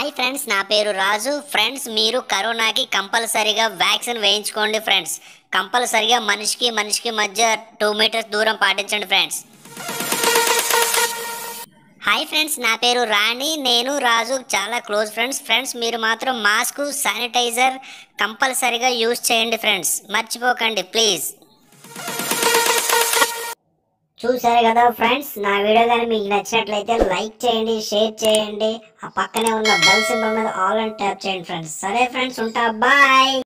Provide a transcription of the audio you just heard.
Hi friends నా పేరు రాజు. Friends మీరు కరోనాకి కంపల్సరీగా వ్యాక్సిన్ వేయించుకోండి ఫ్రెండ్స్ కంపల్సరీగా మనిషికి మనిషికి మధ్య టూ మీటర్స్ దూరం పాటించండి ఫ్రెండ్స్ హాయ్ ఫ్రెండ్స్ నా పేరు రాణి. నేను రాజు చాలా క్లోజ్ ఫ్రెండ్స్ ఫ్రెండ్స్ మీరు మాత్రం మాస్క్ శానిటైజర్ కంపల్సరీగా యూజ్ చేయండి ఫ్రెండ్స్ మర్చిపోకండి ప్లీజ్ చూసారు కదా ఫ్రెండ్స్ నా వీడియో కానీ మీకు నచ్చినట్లయితే లైక్ చేయండి షేర్ చేయండి. ఆ పక్కనే ఉన్న బెల్ సింబల్ మీద ఆల్ అండ్ ట్యాప్ చేయండి ఫ్రెండ్స్. సరే ఫ్రెండ్స్ ఉంటా బాయ్.